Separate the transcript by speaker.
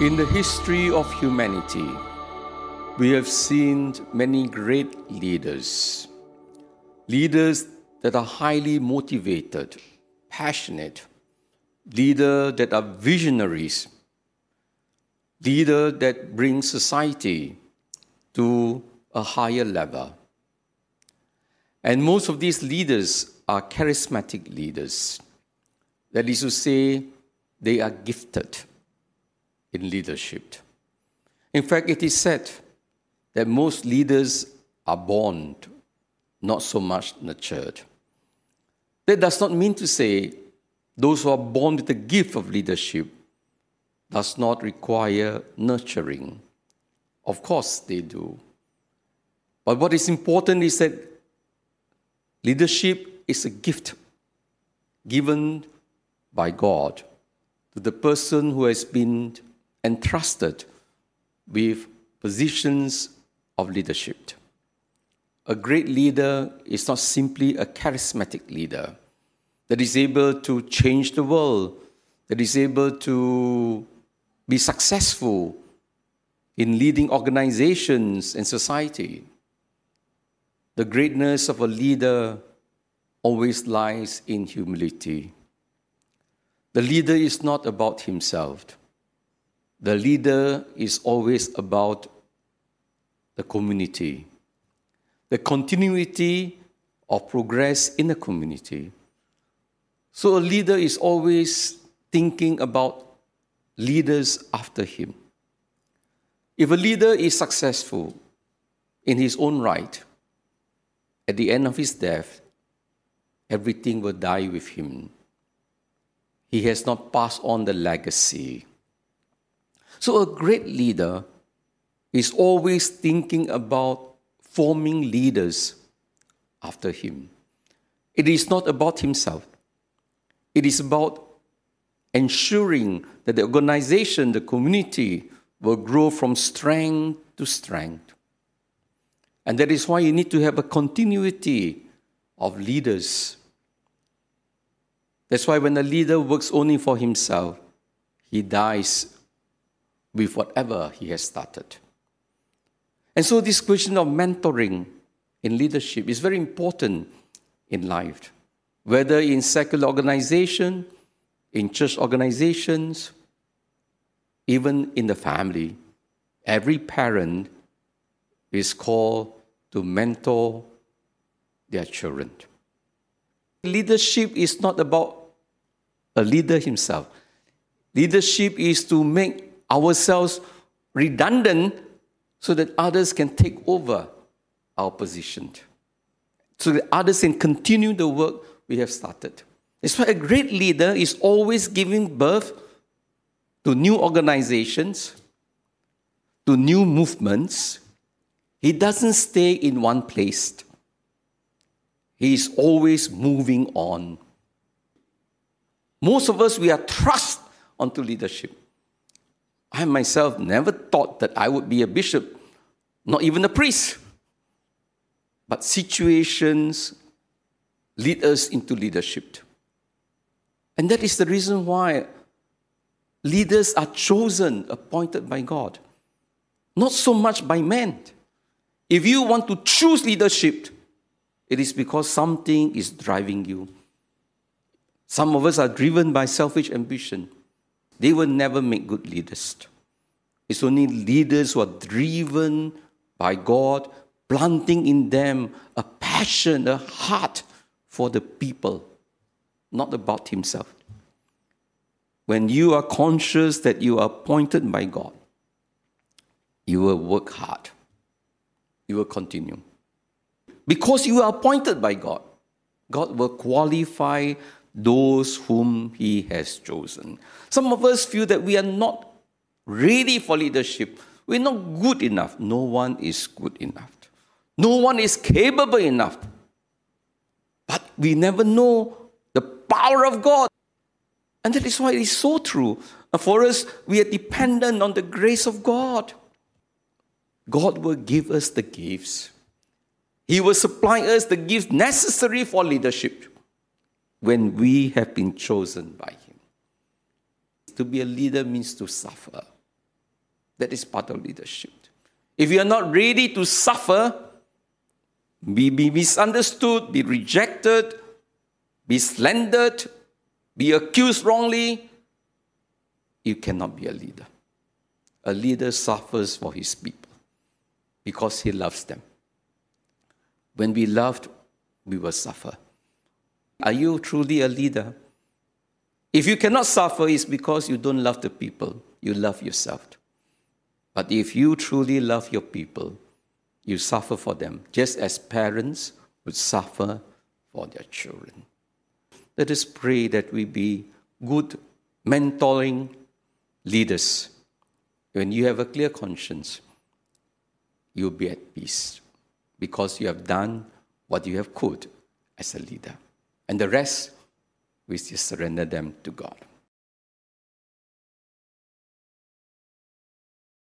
Speaker 1: In the history of humanity, we have seen many great leaders. Leaders that are highly motivated, passionate, leaders that are visionaries, leaders that bring society to a higher level. And most of these leaders are charismatic leaders. That is to say, they are gifted in leadership. In fact, it is said that most leaders are born, not so much nurtured. That does not mean to say those who are born with the gift of leadership does not require nurturing. Of course, they do. But what is important is that leadership is a gift given by God to the person who has been entrusted with positions of leadership. A great leader is not simply a charismatic leader that is able to change the world, that is able to be successful in leading organizations and society. The greatness of a leader always lies in humility. The leader is not about himself. The leader is always about the community, the continuity of progress in the community. So a leader is always thinking about leaders after him. If a leader is successful in his own right, at the end of his death, everything will die with him. He has not passed on the legacy. So, a great leader is always thinking about forming leaders after him. It is not about himself, it is about ensuring that the organization, the community, will grow from strength to strength. And that is why you need to have a continuity of leaders. That's why when a leader works only for himself, he dies with whatever he has started. And so, this question of mentoring in leadership is very important in life, whether in secular organization, in church organizations, even in the family. Every parent is called to mentor their children. Leadership is not about a leader himself. Leadership is to make ourselves redundant so that others can take over our position, so that others can continue the work we have started. That's why a great leader is always giving birth to new organizations, to new movements. He doesn't stay in one place. He is always moving on. Most of us, we are thrust onto leadership. I myself never thought that I would be a bishop, not even a priest. But situations lead us into leadership. And that is the reason why leaders are chosen, appointed by God, not so much by men. If you want to choose leadership, it is because something is driving you. Some of us are driven by selfish ambition. They will never make good leaders. It's only leaders who are driven by God, planting in them a passion, a heart for the people, not about himself. When you are conscious that you are appointed by God, you will work hard. You will continue. Because you are appointed by God, God will qualify those whom He has chosen. Some of us feel that we are not ready for leadership. We're not good enough. No one is good enough. No one is capable enough. But we never know the power of God. And that is why it is so true. For us, we are dependent on the grace of God. God will give us the gifts. He will supply us the gifts necessary for leadership when we have been chosen by Him. To be a leader means to suffer. That is part of leadership. If you are not ready to suffer, be, be misunderstood, be rejected, be slandered, be accused wrongly, you cannot be a leader. A leader suffers for his people because he loves them. When we loved, we will suffer. Are you truly a leader? If you cannot suffer, it's because you don't love the people, you love yourself. But if you truly love your people, you suffer for them, just as parents would suffer for their children. Let us pray that we be good mentoring leaders. When you have a clear conscience, you'll be at peace because you have done what you have could as a leader. And the rest, we just surrender them to God.